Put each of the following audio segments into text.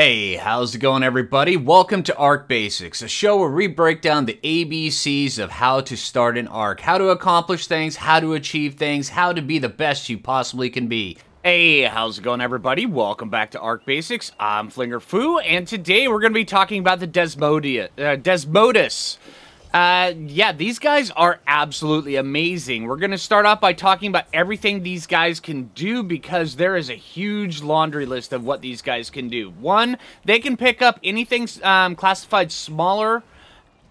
Hey, how's it going everybody? Welcome to Ark Basics, a show where we break down the ABCs of how to start an ARC, how to accomplish things, how to achieve things, how to be the best you possibly can be. Hey, how's it going everybody? Welcome back to Ark Basics. I'm Phlinger Phoo, and today we're going to be talking about the Desmodia, uh, Desmodus. Uh, yeah, these guys are absolutely amazing. We're going to start off by talking about everything these guys can do because there is a huge laundry list of what these guys can do. One, they can pick up anything um, classified smaller,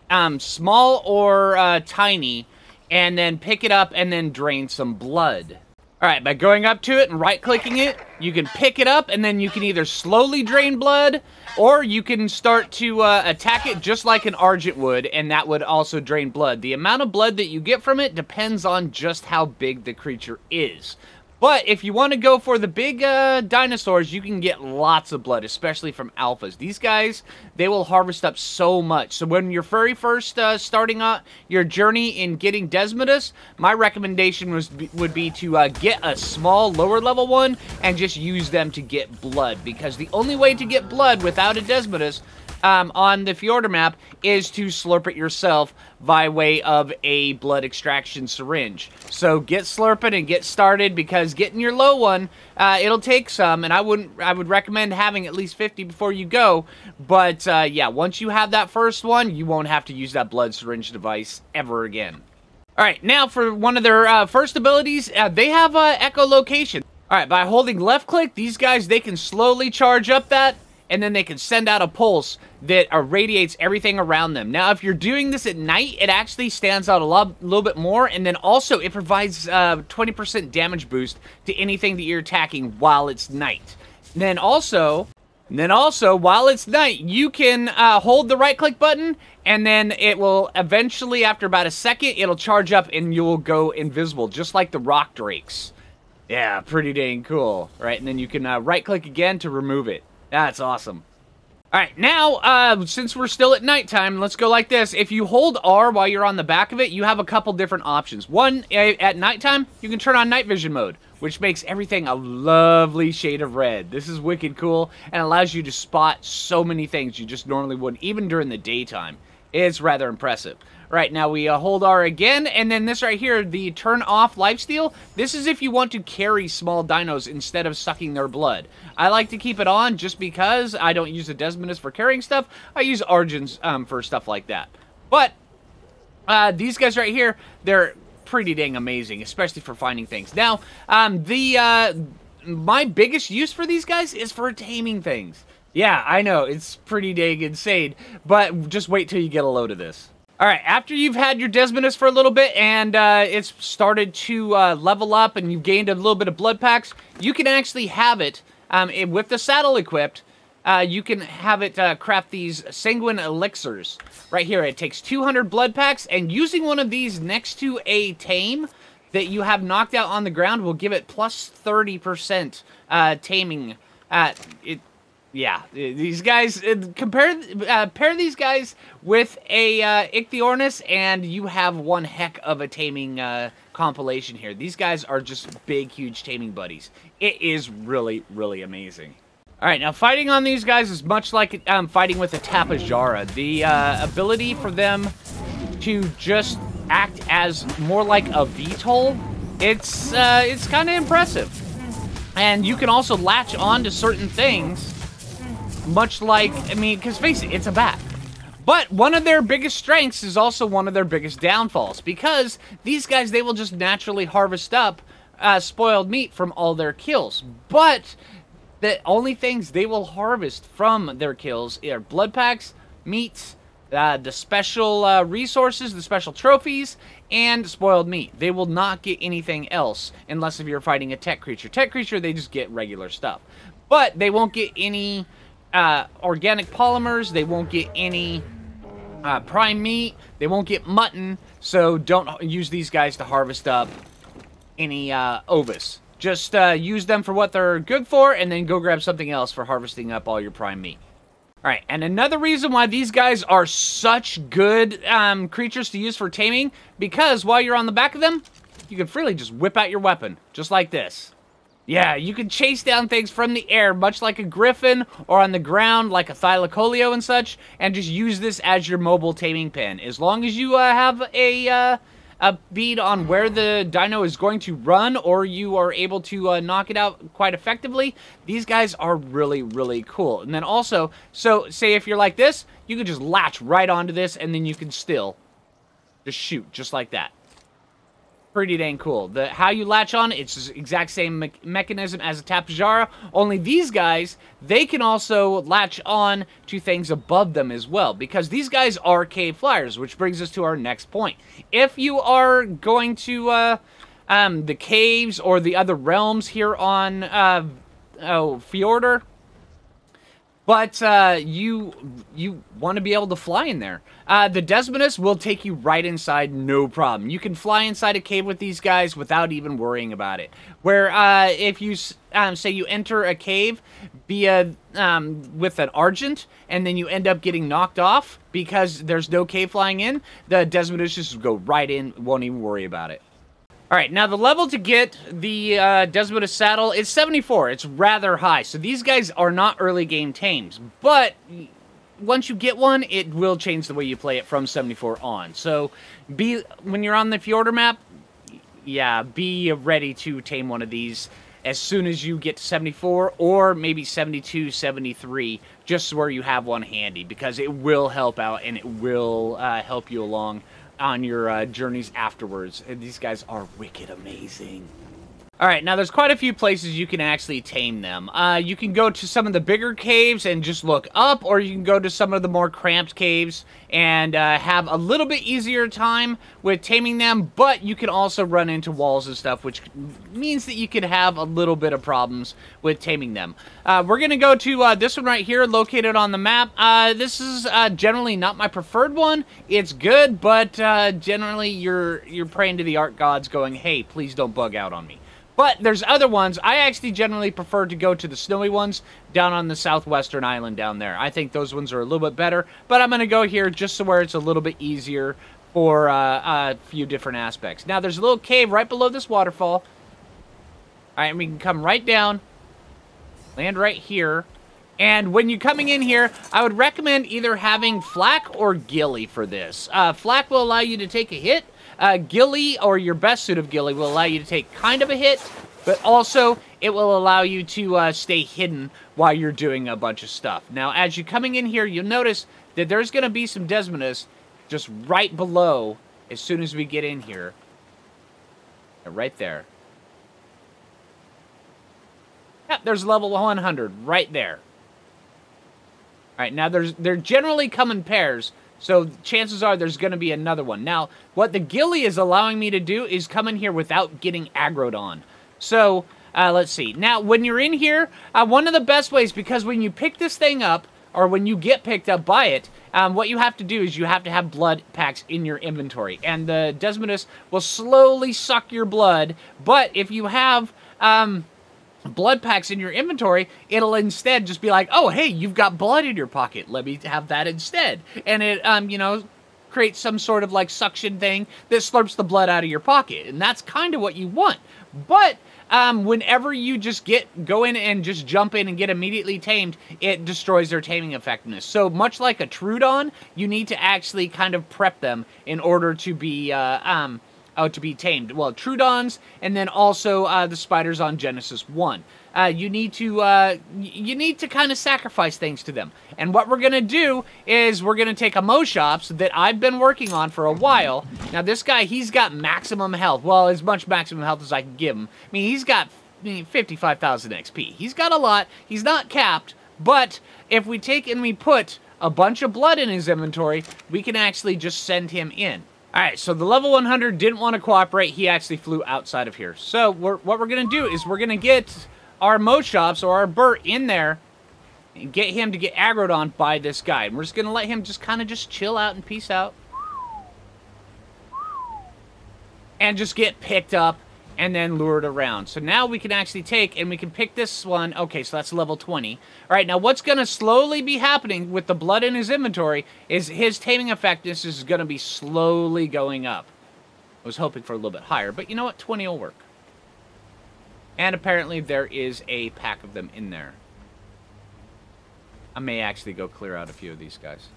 um, small or uh, tiny, and then pick it up and then drain some blood. All right, by going up to it and right-clicking it, you can pick it up, and then you can either slowly drain blood, or you can start to uh, attack it just like an Argent would, and that would also drain blood. The amount of blood that you get from it depends on just how big the creature is. But if you want to go for the big uh, dinosaurs, you can get lots of blood, especially from alphas. These guys, they will harvest up so much. So when you're very first uh, starting out your journey in getting Desmodus, my recommendation was would be to uh, get a small lower level one and just use them to get blood. Because the only way to get blood without a Desmodus um, on the Fjordur map is to slurp it yourself by way of a blood extraction syringe. So get slurping and get started because getting your low one, uh, it'll take some, and I wouldn't. I would recommend having at least 50 before you go. But uh, yeah, once you have that first one, you won't have to use that blood syringe device ever again. All right, now for one of their uh, first abilities, uh, they have uh, echolocation. All right, by holding left click, these guys, they can slowly charge up that and then they can send out a pulse that irradiates everything around them. Now, if you're doing this at night, it actually stands out a lot, little bit more, and then also it provides 20% uh, damage boost to anything that you're attacking while it's night. And then also, then also, while it's night, you can uh, hold the right-click button, and then it will eventually, after about a second, it'll charge up and you will go invisible, just like the rock drakes. Yeah, pretty dang cool, right? And then you can uh, right-click again to remove it. That's awesome. All right, now, uh, since we're still at nighttime, let's go like this. If you hold R while you're on the back of it, you have a couple different options. One, at nighttime, you can turn on night vision mode, which makes everything a lovely shade of red. This is wicked cool and allows you to spot so many things you just normally wouldn't, even during the daytime. It's rather impressive. Right, now we uh, hold R again, and then this right here, the turn off lifesteal, this is if you want to carry small dinos instead of sucking their blood. I like to keep it on just because I don't use the Desmodus for carrying stuff. I use Argents um, for stuff like that. But, uh, these guys right here, they're pretty dang amazing, especially for finding things. Now, um, the, uh, my biggest use for these guys is for taming things. Yeah, I know, it's pretty dang insane, but just wait till you get a load of this. All right, after you've had your Desmodus for a little bit and uh, it's started to uh, level up and you've gained a little bit of blood packs, you can actually have it, um, with the saddle equipped, uh, you can have it uh, craft these sanguine elixirs. Right here, it takes 200 blood packs, and using one of these next to a tame that you have knocked out on the ground will give it plus 30% uh, taming. Uh, it yeah, these guys uh, compare uh, pair these guys with a uh, Ichthyornis, and you have one heck of a taming uh, compilation here. These guys are just big, huge taming buddies. It is really, really amazing. All right, now fighting on these guys is much like um, fighting with a Tapejara. The uh, ability for them to just act as more like a VTOL, it's uh, it's kind of impressive. And you can also latch on to certain things much like, I mean, because face it, it's a bat. But one of their biggest strengths is also one of their biggest downfalls because these guys, they will just naturally harvest up uh, spoiled meat from all their kills. But the only things they will harvest from their kills are blood packs, meats, uh, the special uh, resources, the special trophies, and spoiled meat. They will not get anything else unless if you're fighting a tech creature. Tech creature, they just get regular stuff. But they won't get any uh, organic polymers. They won't get any uh, prime meat. They won't get mutton. So don't use these guys to harvest up any uh, ovis. Just uh, use them for what they're good for, and then go grab something else for harvesting up all your prime meat. Alright, and another reason why these guys are such good um, creatures to use for taming, because while you're on the back of them, you can freely just whip out your weapon, just like this. Yeah, you can chase down things from the air, much like a griffin, or on the ground, like a thylacoleo and such, and just use this as your mobile taming pin. As long as you uh, have a uh, a bead on where the dino is going to run, or you are able to uh, knock it out quite effectively, these guys are really, really cool. And then also, so say if you're like this, you can just latch right onto this, and then you can still just shoot, just like that pretty dang cool. The How you latch on, it's exact same me mechanism as a Tapejara, only these guys, they can also latch on to things above them as well, because these guys are cave flyers, which brings us to our next point. If you are going to uh, um, the caves or the other realms here on uh, oh, Fjordur, but uh, you you want to be able to fly in there. Uh, the Desmodus will take you right inside, no problem. You can fly inside a cave with these guys without even worrying about it. Where uh, if you um, say you enter a cave via um, with an Argent, and then you end up getting knocked off because there's no cave flying in, the Desmodus just go right in, won't even worry about it. Alright, now the level to get the uh, Desmodus saddle is 74. It's rather high, so these guys are not early game tames. But once you get one, it will change the way you play it from 74 on. So be when you're on the Fjordur map, yeah, be ready to tame one of these as soon as you get to 74 or maybe 72, 73, just where you have one handy because it will help out and it will uh, help you along on your uh, journeys afterwards. And these guys are wicked amazing. Alright, now there's quite a few places you can actually tame them. Uh, you can go to some of the bigger caves and just look up, or you can go to some of the more cramped caves and uh, have a little bit easier time with taming them, but you can also run into walls and stuff, which means that you could have a little bit of problems with taming them. Uh, we're going to go to uh, this one right here, located on the map. Uh, this is uh, generally not my preferred one. It's good, but generally you're, you're praying to the Ark gods going, hey, please don't bug out on me. But there's other ones. I actually generally prefer to go to the snowy ones down on the southwestern island down there. I think those ones are a little bit better. But I'm going to go here just so where it's a little bit easier for uh, a few different aspects. Now, there's a little cave right below this waterfall. All right, and we can come right down, land right here. And when you're coming in here, I would recommend either having flak or ghillie for this. Uh, flak will allow you to take a hit, uh, ghillie, or your best suit of ghillie, will allow you to take kind of a hit, but also it will allow you to uh, stay hidden while you're doing a bunch of stuff. Now, as you're coming in here, you'll notice that there's going to be some Desmodus just right below as soon as we get in here. Right there. Yep, there's level 100 right there. All right, now there's they're generally come in pairs, so chances are there's going to be another one. Now, what the ghillie is allowing me to do is come in here without getting aggroed on. So, uh, let's see. Now, when you're in here, uh, one of the best ways, because when you pick this thing up, or when you get picked up by it, um, what you have to do is you have to have blood packs in your inventory. And the Desmodus will slowly suck your blood, but if you have... Um, blood packs in your inventory, it'll instead just be like, oh, hey, you've got blood in your pocket. Let me have that instead. And it, um, you know, creates some sort of like suction thing that slurps the blood out of your pocket. And that's kind of what you want. But um, whenever you just get go in and just jump in and get immediately tamed, it destroys their taming effectiveness. So much like a Troodon, you need to actually kind of prep them in order to be uh, um, uh, to be tamed. Well, Troodons, and then also uh, the spiders on Genesis 1. Uh, you need to uh, you need to kind of sacrifice things to them. And what we're gonna do is we're gonna take a Moschops that I've been working on for a while. Now this guy, he's got maximum health. Well, as much maximum health as I can give him. I mean, he's got 55,000 XP. He's got a lot. He's not capped, but if we take and we put a bunch of blood in his inventory, we can actually just send him in. Alright, so the level 100 didn't want to cooperate. He actually flew outside of here. So we're, what we're going to do is we're going to get our Moschops or our Burt in there and get him to get aggroed on by this guy. And we're just going to let him just kind of just chill out and peace out. And just get picked up and then lure it around. So now we can actually take and we can pick this one. Okay, so that's level 20. All right, now what's going to slowly be happening with the blood in his inventory is his taming effectiveness is going to be slowly going up. I was hoping for a little bit higher, but you know what? 20 will work. And apparently there is a pack of them in there. I may actually go clear out a few of these guys.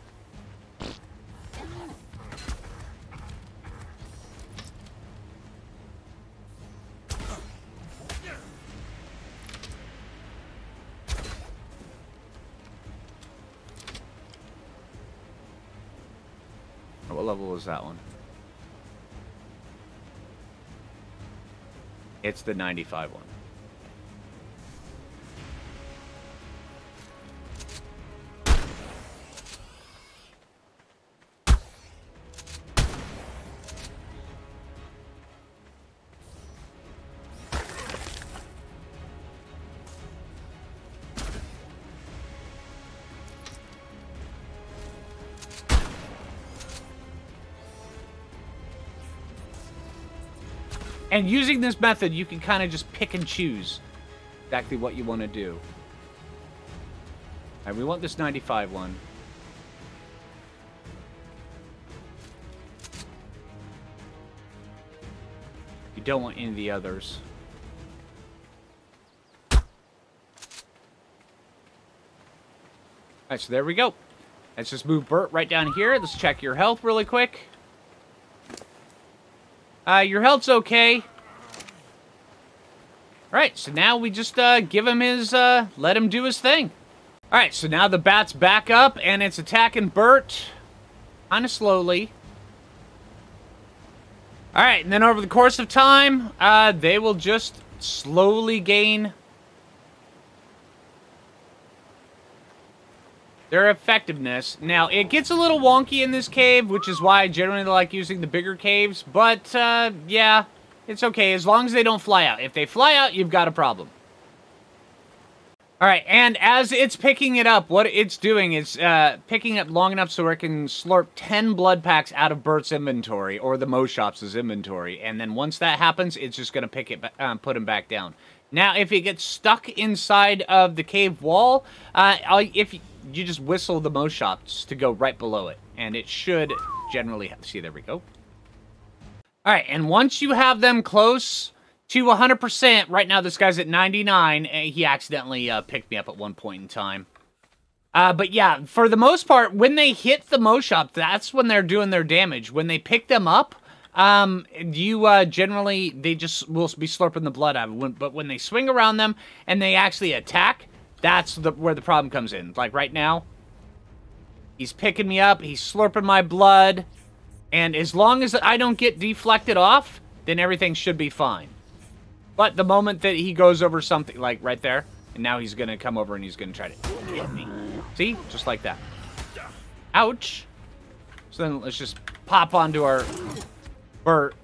That one? It's the 95 one. And using this method, you can kind of just pick and choose exactly what you want to do. And we want this 95 one. You don't want any of the others. Alright, so there we go. Let's just move Bert right down here. Let's check your health really quick. Uh, your health's okay. Alright, so now we just uh, give him his, uh, let him do his thing. Alright, so now the bat's back up, and it's attacking Bert kind of slowly. Alright, and then over the course of time, uh, they will just slowly gain their effectiveness. Now, it gets a little wonky in this cave, which is why I generally like using the bigger caves, but, uh, yeah, it's okay, as long as they don't fly out. If they fly out, you've got a problem. Alright, and as it's picking it up, what it's doing is uh, picking up long enough so it can slurp 10 blood packs out of Bert's inventory, or the Moschops's inventory, and then once that happens, it's just going to pick it, uh, put him back down. Now, if it gets stuck inside of the cave wall, uh, if you just whistle the Moschops to go right below it, and it should generally... See, there we go. All right, and once you have them close to 100%, right now this guy's at 99. He accidentally uh, picked me up at one point in time. Uh, but yeah, for the most part, when they hit the Moschops, that's when they're doing their damage. When they pick them up, um, you uh, generally, they just will be slurping the blood out of them. But when they swing around them and they actually attack, that's the, where the problem comes in. Like right now, he's picking me up, he's slurping my blood, and as long as I don't get deflected off, then everything should be fine. But the moment that he goes over something, like right there, and now he's going to come over and he's going to try to hit me. See? Just like that. Ouch. So then let's just pop onto our Bert.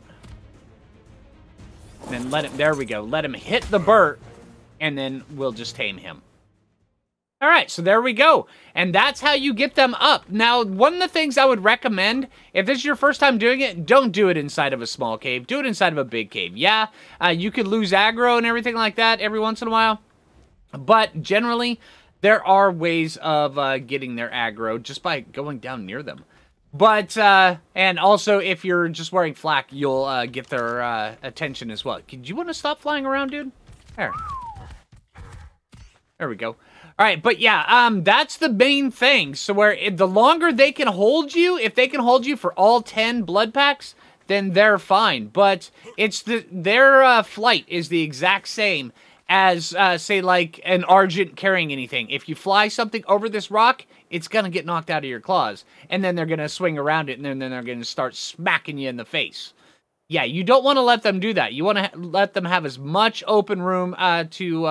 And then let him, there we go. Let him hit the Bert, and then we'll just tame him. All right, so there we go. And that's how you get them up. Now, one of the things I would recommend, if this is your first time doing it, don't do it inside of a small cave. Do it inside of a big cave. Yeah, uh, you could lose aggro and everything like that every once in a while. But generally, there are ways of uh, getting their aggro just by going down near them. But, uh, and also, if you're just wearing flak, you'll uh, get their uh, attention as well. Do you want to stop flying around, dude? There. There we go. All right, but yeah, um, that's the main thing. So where the longer they can hold you, if they can hold you for all 10 blood packs, then they're fine. But it's the their uh, flight is the exact same as, uh, say, like an Argent carrying anything. If you fly something over this rock, it's to get knocked out of your claws. And then they're to swing around it, and then, then they're to start smacking you in the face. Yeah, you don't want to let them do that. You want to let them have as much open room uh, to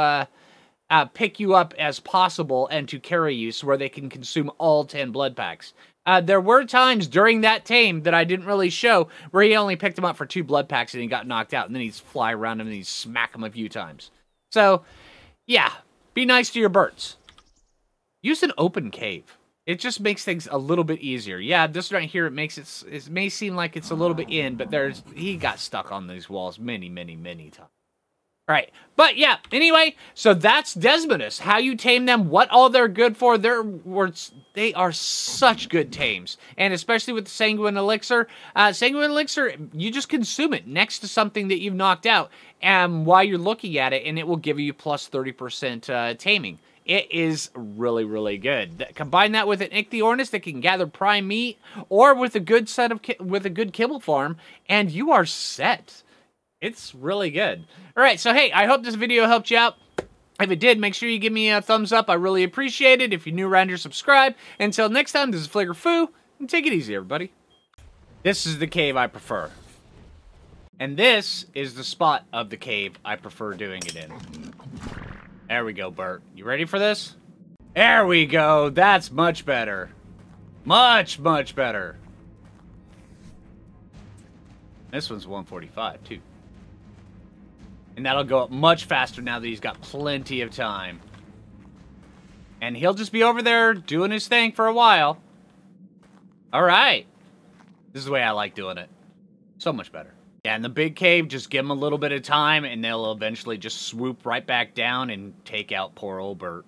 uh, pick you up as possible and to carry you so where they can consume all 10 blood packs. Uh, there were times during that tame that I didn't really show where he only picked him up for two blood packs and he got knocked out, and then he'd fly around him and he'd smack him a few times. So, yeah, be nice to your birds. Use an open cave. It just makes things a little bit easier. Yeah, this right here, it makes it, it may seem like it's a little bit in, but there's, he got stuck on these walls many, many, many times. Right. But yeah, anyway, so that's Desmodus. How you tame them, what all they're good for. They're words they are such good tames. And especially with the Sanguine Elixir. Uh, Sanguine Elixir, you just consume it next to something that you've knocked out. And while you're looking at it, and it will give you plus 30% uh, taming. It is really, really good. Combine that with an Ichthyornis that can gather prime meat, or with a good set of with a good kibble farm, and you are set. It's really good. All right, so hey, I hope this video helped you out. If it did, make sure you give me a thumbs up. I really appreciate it. If you're new around here, subscribe. Until next time, this is Phlinger Phoo, and take it easy, everybody. This is the cave I prefer. And this is the spot of the cave I prefer doing it in. There we go, Bert. You ready for this? There we go. That's much better. Much, much better. This one's 145, too. And that'll go up much faster now that he's got plenty of time. And he'll just be over there doing his thing for a while. Alright. This is the way I like doing it. So much better. Yeah, in the big cave, just give them a little bit of time and they'll eventually just swoop right back down and take out poor old Bert.